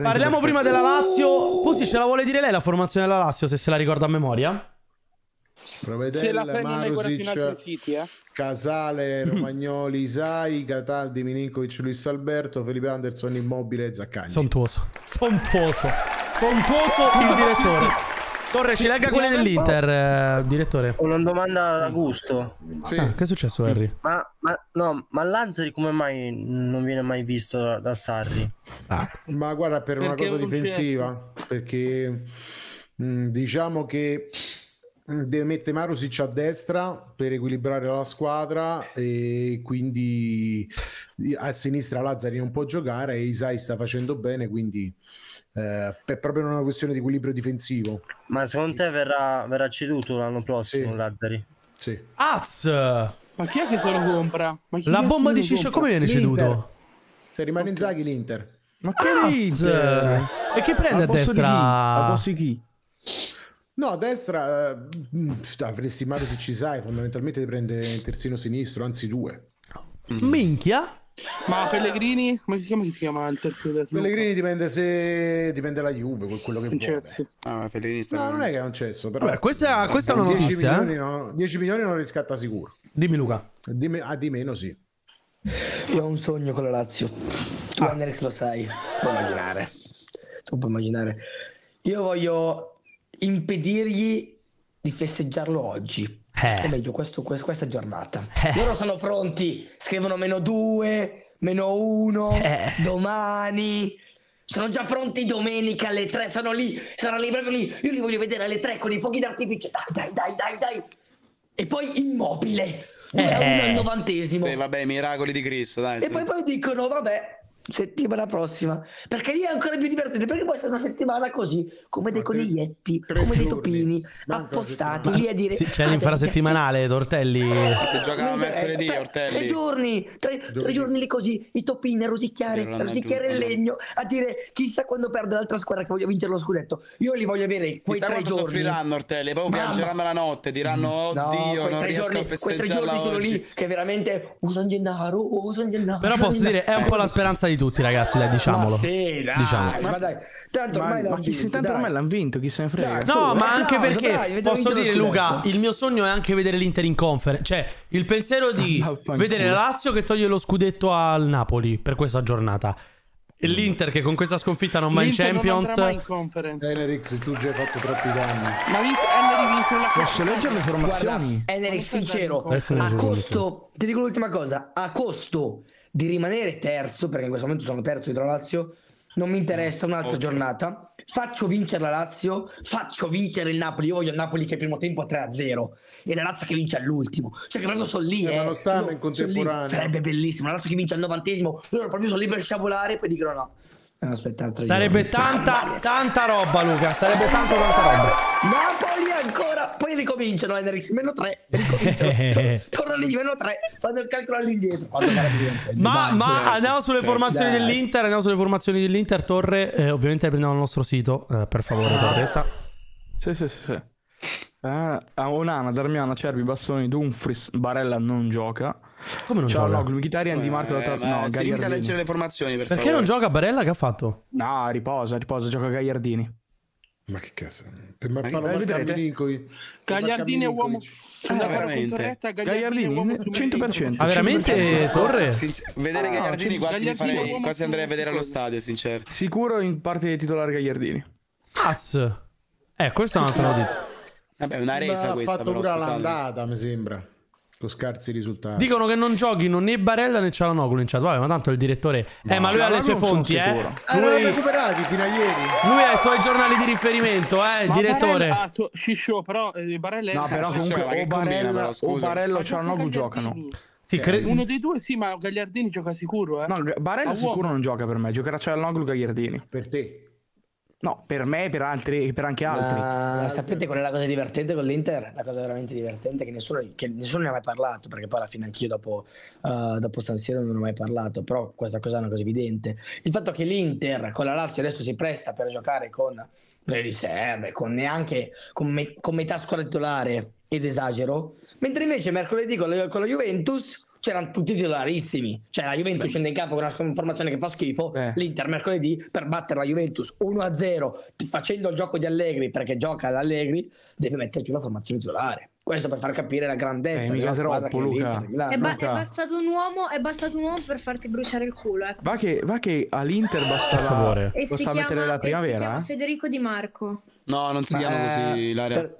Parliamo prima della Lazio. Pusi ce la vuole dire lei la formazione della Lazio, se se la ricorda a memoria? Se la fai non è quella fino altri siti, eh. Casale, Romagnoli, Isai, Cataldi, Milinkovic, Luis Alberto, Felipe Anderson, Immobile e Zaccagni. Sontuoso. Sontuoso. Sontuoso il direttore. Torre, ci legga quelle dell'Inter, eh, direttore. Ho una domanda a gusto. Sì. Ah, che è successo, Harry? Ma, ma, no, ma Lazzari come mai non viene mai visto da, da Sarri? Ah. Ma guarda, per una Perché cosa non c'è- difensiva, perché mh, diciamo che mh, deve mettere Marusic a destra per equilibrare la squadra e quindi a sinistra Lazzari non può giocare e Isai sta facendo bene, quindi eh, è proprio una questione di equilibrio difensivo. Ma secondo te verrà, verrà ceduto l'anno prossimo Sì. Lazzari? Sì. Az! Ma chi è che se lo compra? Ma chi La bomba se di Ciccio come viene ceduto? Se rimane in Zaghi l'Inter. Ma che Az! Inter? E che prende a posto chi? Al destra? posto di chi? No, a destra eh, avresti Marusic Isai, fondamentalmente ti prende il terzino sinistro, anzi due. Minchia? Ma Pellegrini? Come si chiama, chi si chiama il terzo destro? Pellegrini dipende se dipende la Juve, quello che vuole. Ah, Pellegrini sta No, non è che è un cesso, però. Vabbè, questa, questa è una 10 notizia. milioni, eh? no, 10 milioni non riscatta sicuro. Dimmi, Luca. Di, me- ah, di meno sì. Io ho un sogno con la Lazio. Tu, Anderix, lo sai. Puoi immaginare. Tu puoi immaginare. Io voglio impedirgli di festeggiarlo oggi. Eh. O meglio, questo- quest- questa giornata. Eh. Loro sono pronti. Scrivono meno due, meno uno, Eh. domani. Sono già pronti domenica alle tre. Sono lì. Saranno lì proprio lì. Io li voglio vedere alle tre con i fuochi d'artificio. Dai, dai, dai, dai, dai. E poi immobile. 2 a 1 Eh. al novantesimo. Sì, vabbè, miracoli di Cristo, dai. E sì. poi, poi dicono, vabbè, settimana prossima. Perché lì è ancora più divertente, perché può essere una settimana così, come dei coniglietti, come dei topini, Manca appostati lì a dire... Sì, c'è "Ah, l'infrasettimanale, Tortelli. Ma se gioca non interessa, mercoledì, tre- Ortelli. Tre giorni, tre, tre Giorni. lì così, i topini a rosicchiare, a rosicchiare il legno, a dire chissà quando perde l'altra squadra che voglio vincere lo scudetto. Io li voglio avere quei Chissà tre quanto giorni. soffriranno Ortelli, poi Mamma. piangeranno la notte, diranno No, oddio, quei non tre riesco giorni, a quei tre festeggiarla giorni sono oggi. lì che veramente usan Gennaro, usan Gennaro. Però posso dire, è un po' la speranza di tutti, ragazzi, dai, diciamolo. Ma sì, dai, Diciamolo. ma dai. Tanto Ma, ormai ma l'hanno vinto, tanto ormai l'hanno vinto, chi se ne frega. Dai, No, Su, ma anche applauso, perché dai, posso dire. Luca, il mio sogno è anche vedere l'Inter in conference. Cioè, il pensiero di Vaffanculo. vedere la Lazio che toglie lo scudetto al Napoli per questa giornata. E l'Inter che con questa sconfitta non va in non Champions. mai in conference. Enerix, tu già hai fatto troppi danni. Ma Henry vince la Posso leggere le Guarda, formazioni? Enerix, sincero, a costo, ti dico l'ultima cosa, a costo di rimanere terzo, perché in questo momento sono terzo di la Lazio, non mi interessa un'altra giornata. Faccio vincere la Lazio, faccio vincere il Napoli. Io voglio il Napoli che il primo tempo è 3-0 e la Lazio che vince all'ultimo. Cioè che proprio sono lì, Eh, eh. stanno in contemporanea. Sarebbe bellissimo. La Lazio che vince al novantesimo, loro proprio sono lì per sciabolare e poi dicono no. Eh, aspetta, Sarebbe giorni. tanta, tanta roba, Luca. Sarebbe tanta, tanta roba. Napoli ancora, poi ricominciano Enerix, meno 3, ricominciano, Tor- tornano lì, meno 3, fanno il calcolo all'indietro. Ma, ma base. andiamo sulle formazioni Dai. dell'Inter. Andiamo sulle formazioni dell'Inter. Torre, eh, ovviamente prendiamo il nostro sito. eh, per favore, Torretta. Sì, sì, sì. sì. Eh, Onana, Darmiano, Cervi, Bastoni, Dumfries, Barella non gioca. Come non Ciao, gioca? no, Mkhitaryan, Di Marco, Eh, no, si limita a leggere le formazioni, per Perché favore. non gioca Barella? Che ha fatto? No, riposa, riposa, gioca Gagliardini. Ma che cazzo? Per me Ma fanno? Milinkovic. Gagliardini è uomo. Sono Eh. Torretta, Gagliardini è uomo Gagliardini, su 100%. Ah, veramente, Torre? Sincer- vedere Ah, Gagliardini quasi, Gagliardini farei, quasi andrei a vedere allo stadio, sincero. Sicuro in parte di titolare Gagliardini. Az. Eh, questa è un'altra notizia. Vabbè, una Ma resa ha questa fatto però, pure scusate. l'andata, mi sembra. Con scarsi risultati. Dicono che non giochino né Barella né Cialanoglu in chat. Vabbè, ma tanto il direttore. eh, ma lui ha le sue fonti, eh. Ah, erano Lui, recuperati fino a ieri. lui ha i suoi giornali di riferimento, eh, Ma direttore. Barella- ah, su- Scisciò, però eh, Barella è No, però comunque o Barella, o. Barella o Cialanoglu giocano. Sì, cre- Uno dei due sì, ma Gagliardini gioca sicuro, eh. No, Barella sicuro non gioca per me, giocherà Cialanoglu Gagliardini. Per te. No, per me e per altri, per anche altri. Ma sapete qual è la cosa divertente con l'Inter? La cosa veramente divertente è che nessuno, che nessuno ne ha mai parlato, perché poi alla fine anch'io dopo, eh, dopo San Siro non ne ho mai parlato, però questa cosa è una cosa evidente. Il fatto che l'Inter con la Lazio adesso si presta per giocare con le riserve, con neanche con, me- con metà squadra titolare ed esagero, mentre invece mercoledì con la, con la Juventus c'erano tutti titolarissimi. Cioè la Juventus scende in campo con una formazione che fa schifo, Eh. l'Inter mercoledì per battere la Juventus 1-0 facendo il gioco di Allegri perché gioca all'Allegri, deve metterci una formazione titolare. Questo per far capire la grandezza Eh, della squadra troppo, Luca. Milano. È, ba- Luca. è bastato un uomo, è bastato un uomo per farti bruciare il culo. Ecco. Va che, va che all'Inter bastava. E si, bastava chiama, mettere la e primavera? eh? Federico Di Marco. No, non si Ma, chiama eh, così l'area. per-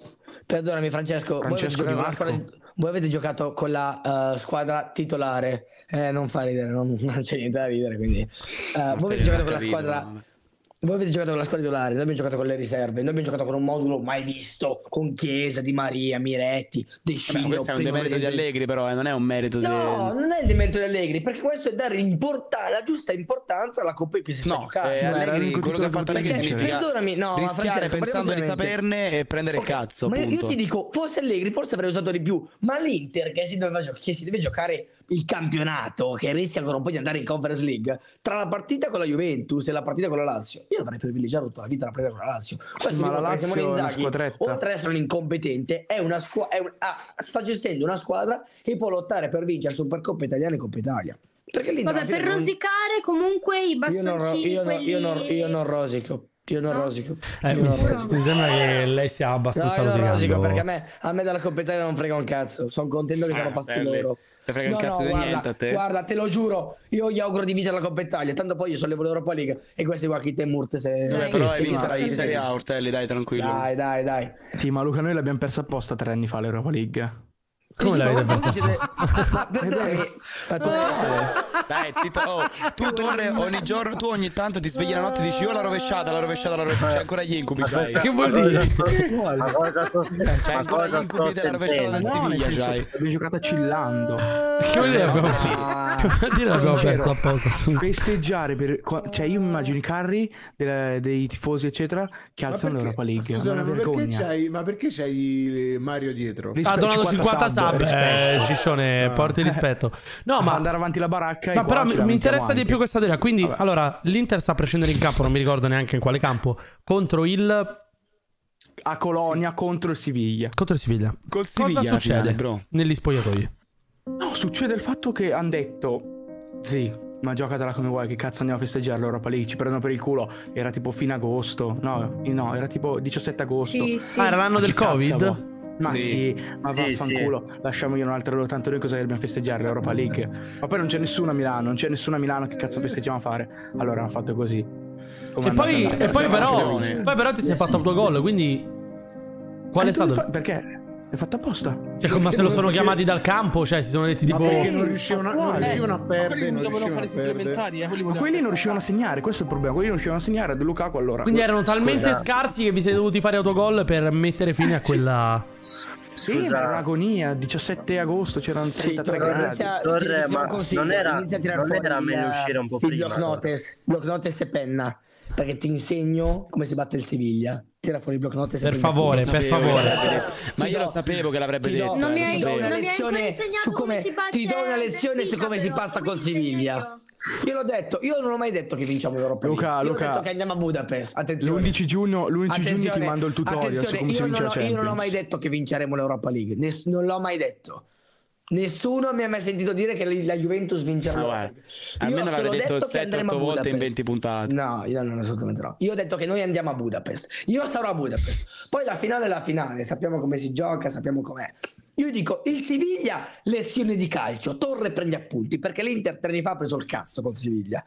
perdonami Francesco, Francesco voi, Di la Marco. Voi avete giocato con la eh, squadra titolare. Eh, non fa ridere, non, non c'è niente da ridere. Quindi, Eh, voi avete giocato con la squadra. vabbè. Voi avete giocato con la squadra titolare, noi abbiamo giocato con le riserve, noi abbiamo giocato con un modulo mai visto, con Chiesa, Di Maria, Miretti, De Vabbè, Sciglio, questo è un demerito di. Allegri, però, eh, non è un merito di... No, non è il demerito di Allegri, perché questo è dare importa- la giusta importanza alla Coppa che si sta No, giocando. eh, Allegri, quello che ha fatto Allegri poteva significa Perdonami, no, ma rischiare Francesco, pensando di saperne e prendere Ok, il cazzo, Ma io- io appunto. ti dico, fosse Allegri, forse avrei usato di più. Ma l'Inter che si, doveva gio- che si deve giocare il campionato, che rischia ancora un po' di andare in Conference League, tra la partita con la Juventus e la partita con la Lazio, io avrei privilegiato tutta la vita la partita con la Lazio. Questo Ma la Simone Lazio è una Inzaghi, oltre ad essere un incompetente, è una squa- è un- ah, sta gestendo una squadra che può lottare per vincere Supercoppa Italiana e Coppa Italia. Perché l'Inter Vabbè, per non- rosicare comunque i io non, ro- bastoncini io, non- io non- quelli- io non rosico. Io non No? rosico. Eh, mi, rosico. mi sembra che lei sia No, abbastanza io non rosico rosicando. perché a me, a me dalla Coppa Italia non frega un cazzo. Sono contento che siano Ah, passati belli. loro. Te frega un No, cazzo no, di guarda, niente a te. Guarda, te lo giuro, io gli auguro di vincere la Coppa Italia. Tanto poi io sollevo l'Europa League e questi qua chi te murte se. Dai, però sì, hai vinto la Serie. A, Ortelli, dai, tranquillo. Dai, dai, dai. Sì, ma Luca, noi l'abbiamo persa apposta tre anni fa l'Europa League. Come l'avete ma tu- Dai, zitto. Oh, tu Torre ogni giorno, tu ogni tanto ti svegli la notte e dici io la rovesciata, la rovesciata, la rovesciata. C'hai ancora gli incubi, c'hai. Che vuol dire? Ma ancora cosa gli incubi della rovesciata del Siviglia, senso, c'hai. l'abbiamo giocata chillando. Che vuol dire? Abbiamo... Ah. Vuol dire l'abbiamo C'ero. perso apposta? Festeggiare per... Cioè io mi immagino i carri dei tifosi eccetera che alzano l'Europa League. Scusami, Una ma perché c'hai, ma perché c'hai Mario dietro? Ha donato 50 sub. rispetto. Eh, Ciccione, Ah. porti rispetto. No, ma... andare avanti la baracca. Ma qua però mi, interessa di più questa teoria. Quindi, Vabbè. allora, l'Inter sta per scendere in campo, non mi ricordo neanche in quale campo, contro il... A Colonia contro il Siviglia. contro il Siviglia. Col Cosa Siviglia, alla succede finale, bro. negli spogliatoi? No, succede il fatto che hanno detto Sì, ma giocatela come vuoi, che cazzo andiamo a festeggiare l'Europa League, ci prendono per il culo. Era tipo fine agosto. No, no, era tipo 17 agosto. Sì, sì. Ah, era l'anno del cazzo Covid? vuoi? Ma Sì. sì, ma Sì, vaffanculo, lasciamo io un altro tanto noi cosa dobbiamo festeggiare l'Europa League. Ma poi non c'è nessuno a Milano, non c'è nessuno a Milano che cazzo festeggiamo a fare. Allora hanno fatto così. Come E è poi, e poi però, poi però ti sei fatto il tuo gol, quindi... Qual è Eh, tu stato? fa- Perché? È fatto apposta. Cioè, come se lo sono chiamati dal campo, cioè si sono detti Ma tipo... perché non riuscivano, non riuscivano a perdere, quelli non dovevano riuscivano fare a perdere. supplementari, eh, quelli Ma quelli non riuscivano a segnare, questo è il problema. Quelli non riuscivano a segnare. De Lukaku allora. Quindi erano talmente Scusa. scarsi che vi siete dovuti fare autogol per mettere fine a quella... Sì, Scusa. ma era un'agonia. 17 agosto c'erano Sì, 33 Torre, gradi. inizia, Torre, ma consiglio, non era- inizia a tirare non fuori era il- meglio uscire un po' prima, block notice, block notice e penna perché ti insegno come si batte il Siviglia tira fuori il block notice e Per favore, per favore. Ma io lo sapevo che l'avrebbe ti do- detto. Non eh, mi lo hai- non mi hai lezione su come, si ti do una lezione su come si passa insegno Siviglia io l'ho detto io non ho mai detto che vinciamo l'Europa Luca, League. io Luca. ho detto che andiamo a Budapest attenzione L'11 giugno, l'11 giugno ti mando il tutorial su attenzione, come si io, vince non la ho, io non ho mai detto che vinceremo l'Europa League, Ness- non l'ho mai detto. Nessuno mi ha mai sentito dire che la Juventus vincerà Ah, almeno l'avrei detto detto che 7-8 andremo a volte in Budapest. 20 puntate. No, io non assolutamente no. Io ho detto che noi andiamo a Budapest. Io sarò a Budapest. Poi la finale è la finale, sappiamo come si gioca, sappiamo com'è. Io dico, il Siviglia, lezione di calcio. Torre prende appunti, perché l'Inter tre anni fa ha preso il cazzo col Siviglia.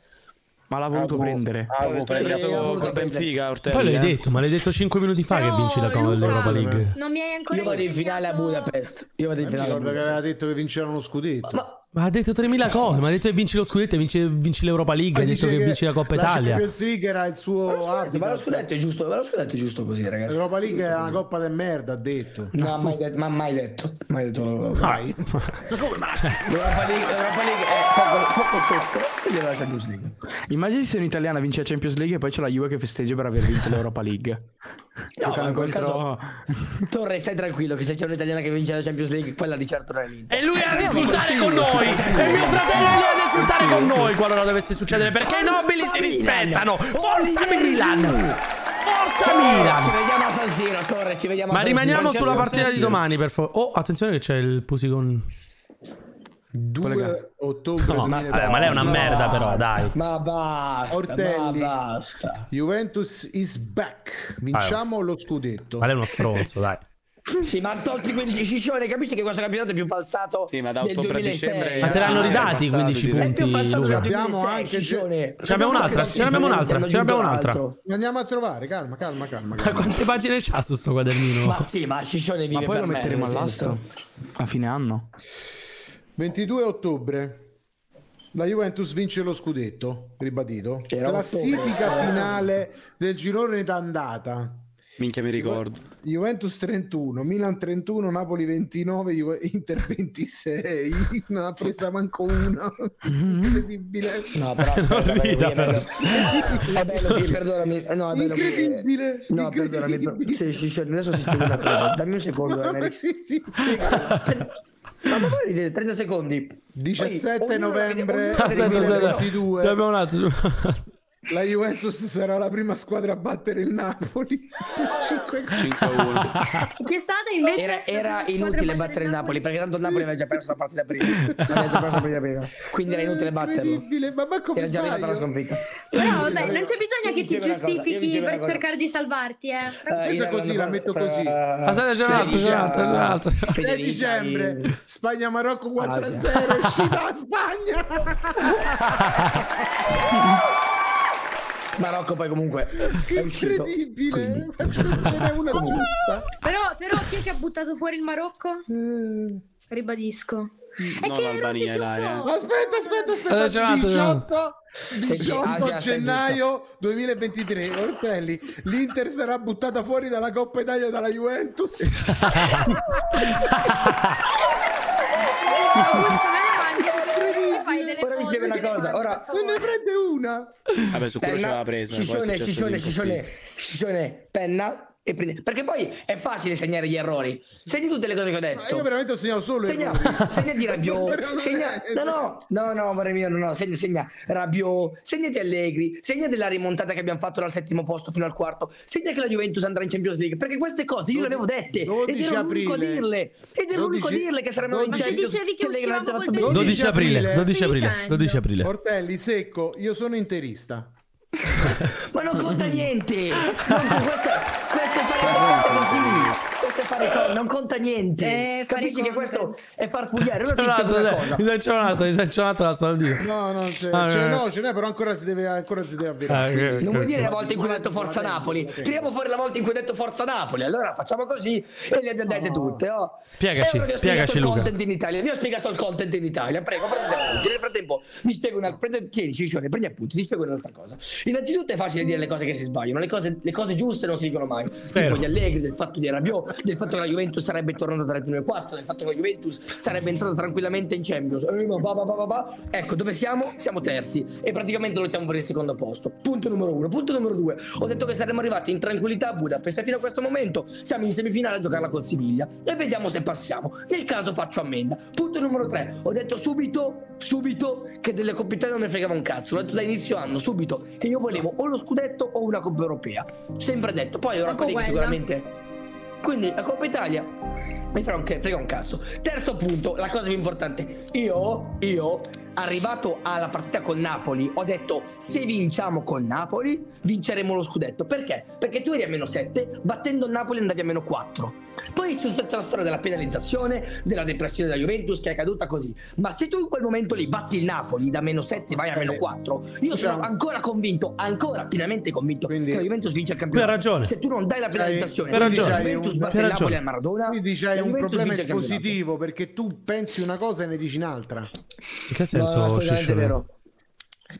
Ma l'ha voluto Ah, boh. prendere. Ah, boh, Tu hai prendi- preso col. Benfica, Ortelli. Poi l'hai eh? detto, ma l'hai detto 5 minuti fa che Però, vinci la Luca, l'Europa League. Non mi hai ancora Io vado in finale a Budapest. Io vado in Mi finale a ricordo che aveva detto che vinceranno lo scudetto. Ma Ma ha detto 3000 cose, ma ha detto che vinci lo scudetto e vinci, vinci l'Europa League, ha detto dice che vinci la Coppa Italia. Champions League era il suo ma lo scudetto, ma lo scudetto è giusto, ma lo scudetto è giusto così, ragazzi. L'Europa League Giusto è una così. coppa del merda, ha detto. No, ha mai detto, ma mai detto, mai detto l'Europa Vai. L'Europa League, l'Europa League è poco, poco sotto della Champions League. Immagini se un'italiana vince la Champions League e poi c'è la Juve che festeggia per aver vinto l'Europa League. No, ma in quel contro- Torre, stai tranquillo che se c'è un'italiana che vince la Champions League, quella di certo non è l'Inter. E lui è ad insultare con noi! E mio fratello è lì ad insultare con noi qualora dovesse succedere, perché i nobili si rispettano! Forza Milan! Forza Ci Milan! vediamo a San Siro, Torre, ci vediamo a Ma San rimaniamo Siro. sulla partita di domani, per favore. Oh, attenzione che c'è il Pusi con... 2 ottobre. No, ma, 2020. vabbè, ma lei è una merda, però, dai. Ma basta, Ortelli. ma basta. Juventus is back. Vinciamo lo scudetto. Ma lei è uno stronzo, dai. Sì, ma tolti 15 ciccione, capisci che questo campionato è più falsato Sì, ma da ottobre a 2006. dicembre- Ma te l'hanno ridati è 15 passato, È più punti, falsato del Luca. Abbiamo 2006, anche- ciccione. Ce n'abbiamo un'altra, ce n'abbiamo un'altra, ce aggiunto un'altra. Andiamo a trovare, calma, calma, calma, calma. Ma quante pagine c'ha su sto quadernino? Ma sì, ma Ciccione vive Ma poi per lo me, metteremo all'asta a fine anno. 22 ottobre. La Juventus vince lo scudetto, ribadito. Era Classifica ottobre. finale del girone d'andata. Minchia mi ricordo. Juventus 31, Milan 31, Napoli 29, Juve- Inter 26. Non ha presa manco una. Incredibile. No, però aspetta, rida, bello, è bello che perdonami, no, è bello che Incredibile. No, perdonami, per... incredibile. sì, sì, sì, adesso spiego una cosa. Dammi un secondo, Vabbè, Enric. sì, sì, spiega. Ma ma poi ridere, 30 secondi. 17 Poi, novembre ognuno vede Aspetta, quello che- aspetta. 22. Ce n'abbiamo un altro. La Juventus sarà la prima squadra a battere il Napoli. 5-1. Chi è stata invece? Era, era inutile battere il Napoli perché tanto il Napoli aveva già perso la partita prima. Aveva già perso la partita prima. Quindi era inutile batterlo. Ma, ma come Era già arrivata la sconfitta. Però vabbè, non c'è bisogno che ti giustifichi per cercare di salvarti, eh. Eh, Questa io così, la metto fra- così. Aspetta, c'è un'altra, c'è un'altra, c'è un'altra. 6 Federica, dicembre, Spagna-Marocco 4-0, Asia. è uscita la Spagna. Marocco poi comunque è uscito. Incredibile, ce n'è una giusta. Però, però chi è che ha buttato fuori il Marocco? Eh, Ribadisco. È Non che l'Albania, Ilaria. Aspetta, aspetta, aspetta. altro. 18, Senti, 18 Asia, gennaio 2023. Ortelli, l'Inter sarà buttata fuori dalla Coppa Italia dalla Juventus. Fai delle Ora vi spiego una cosa, ora-. Non ne prende una. Vabbè, su quello ce l'aveva preso. Ciccione, ciccione, ciccione, ciccione, penna e prendi. Perché poi è facile segnare gli errori. Segni tutte le cose che ho Ma detto. io veramente ho segnato solo Segna, di Rabiot, segna, no no, no no, amore mio, no no, segna, segna Rabiot, segnati Allegri, segna della rimontata che abbiamo fatto dal settimo posto fino al quarto, segna che la Juventus andrà in Champions League, perché queste cose io le avevo dette ed 12 ero l'unico a dirle, ed ero l'unico a 12 dirle che sarebbero in 12 Ma se Champions, dicevi che che Allegri uscivamo avrebbe col fatto 12 12 aprile, aprile. 12 Stai aprile, dicendo? 12 aprile. Ortelli, secco, io sono interista. Ma non conta niente, non con- questo, questo è fare cose così, questo è fare cose, non conta niente, Eh, capisci che questo è far spugliare, ora C'è un'altra, cosa. mi c'è un'altra, mi c'è un'altra, la sto a dire. No, no, c'è, Ah, c'è- eh. no, ce n'è, però ancora si deve, ancora si deve avverare. Ah, Non ok. vuoi dire la volta in cui ho detto Forza Napoli? Tiriamo fuori la volta in cui ho detto Forza Napoli. Allora facciamo così e le abbiamo dette tutte. Oh. Spiegaci, ora vi ho spiegaci, spiegato il Luca. content in Italia. Vi ho spiegato il content in Italia. Prego, prendete appunti. Nel frattempo vi spiego una. Prende, tieni, Ciccione, prendi appunti. Ti spiego un'altra cosa. Innanzitutto è facile dire le cose che si sbagliano. Le cose, le cose giuste non si dicono mai. Vero. Tipo gli Allegri, del fatto di Rabiot, del fatto che la Juventus sarebbe tornata tra le prime quattro, del fatto che la Juventus sarebbe entrata tranquillamente in Champions. Eh, ma ba, ba, ba, ba, ba. Ecco, dove siamo? Siamo terzi e praticamente lottiamo per il secondo posto. Punto numero uno. Punto numero due. Ho detto che saremmo arrivati in tranquillità a Budapest e fino a questo momento siamo in semifinale a giocarla con Siviglia e vediamo se passiamo. Nel caso faccio ammenda. Punto numero tre. Ho detto subito, subito che delle Coppe Italia non mi fregava un cazzo. L'ho detto da inizio anno, subito, che io volevo o lo scudetto o una Coppa Europea. Sempre detto. Poi l'Europa League sicuramente quindi la Coppa Italia mi frega un, frega un cazzo. Terzo punto, la cosa più importante. Io, io, arrivato alla partita col Napoli, ho detto se vinciamo col Napoli, vinceremo lo scudetto. Perché? Perché tu eri a meno 7, battendo il Napoli andavi a meno 4. Poi c'è stata la storia della penalizzazione, della depressione della Juventus che è caduta così. Ma se tu in quel momento lì batti il Napoli da meno 7 vai a meno 4, io sono ancora convinto, ancora pienamente convinto Quindi- che la Juventus vince il campionato. Hai ragione. Se tu non dai la penalizzazione, hai ragione. la Juventus batte il ragione. Napoli al Maradona. Quindi c'hai la un problema espositivo perché tu pensi una cosa e ne dici un'altra. Che No, senso, Ciccione? vero.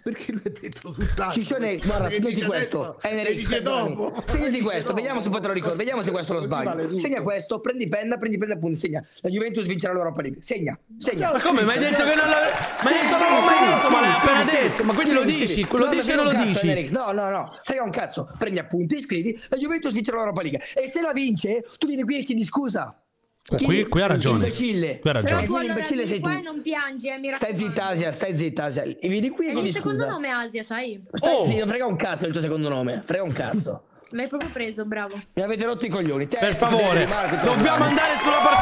Perché lui ha detto tutt'altro. Ciccione, guarda, segnati questo. Enrico. Segnati questo, vediamo se poi te lo ricordo. Vediamo se questo lo vale sbaglio. tutto. Segna questo, prendi penna, prendi penna appunti, segna. La Juventus vincerà l'Europa League. Segna, segna. Ma come? Ma hai detto che non l'avevi. Ma hai detto che non l'ho mai detto, ma l'hai appena detto. Ma quindi lo dici? Lo dici o non lo dici? No, no, no, frega un cazzo. Prendi appunti, scrivi. La Juventus vincerà l'Europa League. E se la vince, tu vieni qui e chiedi scusa. Qui, qui ha ragione. Imbecille. Qui ha Però ragione. Eh, tu allora imbecille vieni sei qua tu. e non piangi, eh, mi Stai raccomando. zitta, Asia, stai zitta, Asia. E vieni qui e È il chiedi mio secondo scusa. nome Asia, sai? Stai Oh. zitto, frega un cazzo il tuo secondo nome. Frega un cazzo. L'hai proprio preso, bravo. Mi avete rotto i coglioni. Te, Per favore, dobbiamo andare sulla partita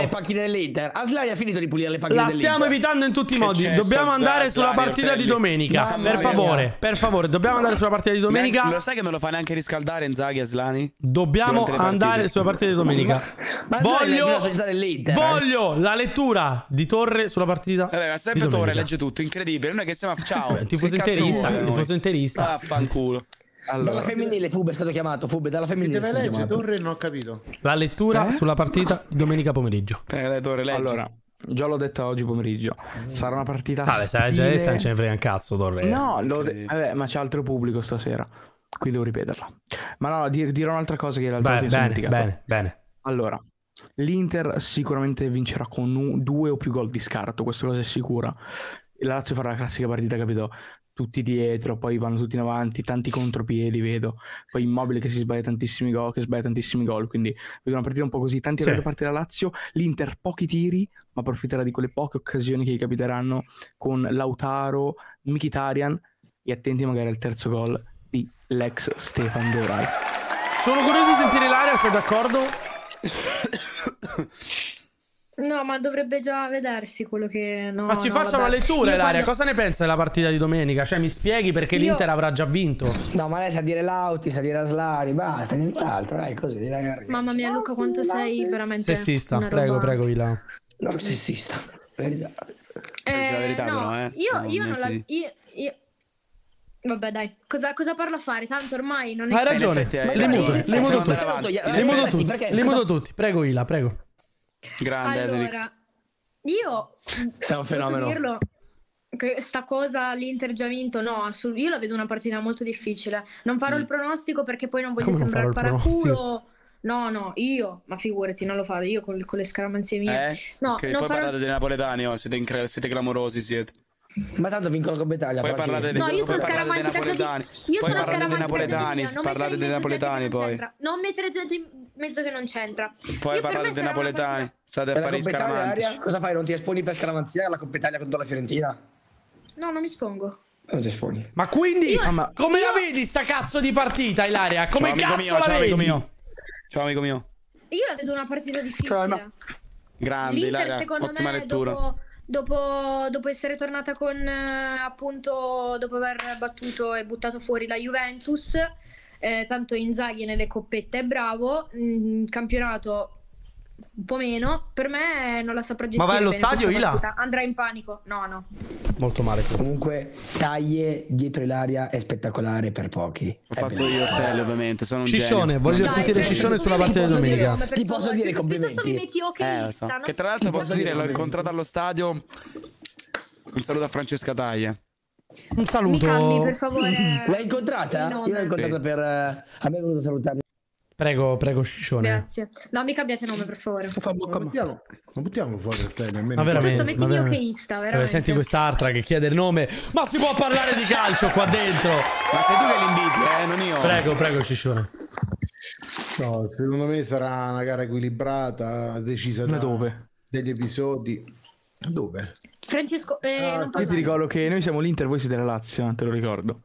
le panchine dell'Inter. Aslani ha finito di pulire le panchine La dell'Inter. stiamo evitando in tutti i modi. c'è, Dobbiamo andare sulla Aslani, partita di domenica. Mamma Per mia. favore, per favore, dobbiamo andare sulla partita di domenica. Lo sai che non lo fa neanche riscaldare Inzaghi Aslani? Dobbiamo andare sulla partita di domenica. Ma è la Voglio, eh. voglio la lettura di Torre sulla partita. Vabbè, ma sempre Torre legge tutto, incredibile. Noi che siamo a ciao. Tifoso interista, tifoso interista. Vaffanculo. Dalla femminile Fube è stato chiamato. Fube, dalla femminile Deve leggere. Torre non ho capito. La lettura sulla partita domenica pomeriggio. Eh, Torre legge. Allora, già l'ho detta oggi pomeriggio. Sarà una partita. Vabbè, se l'hai già detta, non ce ne frega un cazzo, Torre. No, l'ho de- vabbè, ma c'è altro pubblico stasera. Qui devo ripeterla. Ma no, di- dirò un'altra cosa che in realtà Beh, ti ho bene, dimenticato. bene, bene. Allora, l'Inter sicuramente vincerà con un- due o più gol di scarto, questo cosa è sicura. La Lazio farà la classica partita, capito? Tutti dietro, poi vanno tutti in avanti, tanti contropiedi, vedo. Poi Immobile che si sbaglia tantissimi gol, che sbaglia tantissimi gol, quindi vedo una partita un po' così, tanti Sì. da parte della Lazio, l'Inter pochi tiri, ma approfitterà di quelle poche occasioni che gli capiteranno con Lautaro, Mkhitaryan e attenti magari al terzo gol di l'ex Stefan De Vrij. Sono curioso di sentire l'aria, sei d'accordo? No, ma dovrebbe già vedersi quello che. No, Ma ci no, faccia una vabbè. lettura, Io Ilaria. quando- Cosa ne pensa della partita di domenica? Cioè, mi spieghi perché Io- l'Inter avrà già vinto. No, ma lei sa dire Lauti, sa dire Aslani, basta, nient'altro. Dai, così. Dai. Mamma mia, Luca, quanto sei veramente. Sessista, una prego, roba- prego, Ila. No, sessista. Verità. Eh, la verità, no, però, eh. Io, No, io non la. Io, io- Vabbè, dai, cosa, cosa parlo a fare? Tanto ormai non è. Hai ragione, li muto, ragione. li muto tutti. cosa- muto tutti. Prego, Ila, prego. Grande Ederix. Allora, io. Sei un fenomeno. dirlo? Che sta cosa l'Inter già vinto, no, io la vedo una partita molto difficile. Non farò il pronostico perché poi non voglio Mm. Come non sembrare farò il paraculo. No, no, io, ma figurati, non lo fate io con, con le scaramanzie mie. Eh? No, non poi farò- parlate dei napoletani, oh, siete, incre- siete clamorosi, siete. Ma tanto vincono la Coppa Italia. Poi parlate dei, No, io sono parlate dei napoletani. Io poi sono parlate dei napoletani, non parlate dei napoletani non poi. Non mettere gente in mezzo che non c'entra. Poi parlate dei una napoletani. State a la fare i scaramantici. Cosa fai? Non ti esponi per scaramanzia alla Coppa Italia contro la Fiorentina? No, non mi spongo. Non ti esponi. Ma quindi, Io- ma come la io- vedi sta cazzo di partita, Ilaria? Come Ciao, amico cazzo mio, la ciao, vedi? amico mio. Ciao amico mio. Io la vedo una partita difficile. Cioè, ma- Grande, L'Inter, Ilaria, secondo ottima me, lettura. dopo, dopo, dopo essere tornata con eh, appunto dopo aver battuto e buttato fuori la Juventus, eh, tanto Inzaghi nelle coppette è bravo, mm, campionato un po' meno. Per me non la saprà gestire. vai allo bene stadio, Ila? Andrà in panico. No, no. Molto male. Comunque, taglie dietro l'aria è spettacolare per pochi. Ho fatto io Ortelli, ovviamente, sono un Ciccione, genio. voglio Dai, sentire Ciccione sulla partita di dire domenica. per Ti posso dire complimenti. mi metti ok Eh, lo so. Che tra l'altro posso dire, l'ho incontrato allo stadio. Un saluto a Francesca Taglia. Un saluto. Mi cambi, per favore. L'hai incontrata? Io l'ho incontrata Sì. per... eh, A me è venuto a salutarmi. Prego, prego, Ciccione. Grazie. No, mi cambiate nome, per favore. Ma buttiamo, ma buttiamo fuori il tema. Ma veramente. Piuttosto ma mettimi veramente. okista, Cioè, veramente. senti quest'altra che chiede il nome. Ma si può parlare di calcio qua dentro? Ma sei tu che li inviti, eh, non io. Prego, prego, Ciccione. No, secondo me sarà una gara equilibrata, decisa Ma da dove? degli episodi. Dove? Francesco, eh, Ah, non Io ti ricordo che noi siamo l'Inter, voi siete la Lazio, te lo ricordo.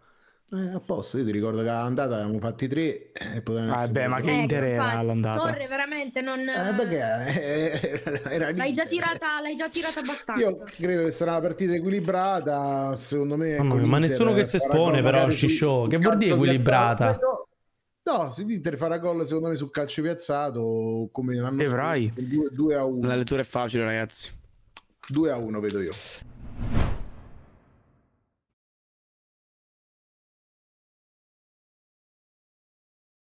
Eh, a posto, io ti ricordo che all'andata avevamo fatti tre e potevano Ah, essere beh, ma che due. Inter era infatti, all'andata? Torre, veramente non. Eh, perché eh, era L'hai già tirata, l'hai già tirata abbastanza. Io credo che sarà una partita equilibrata, secondo me. Mamma ecco, mia, ma nessuno che si espone, però, sul Che vuol dire equilibrata? piazzato. No, se l'Inter farà gol secondo me sul calcio piazzato come Evrai. scorso, 2 a 1. La lettura è facile, ragazzi. 2 a 1 vedo io.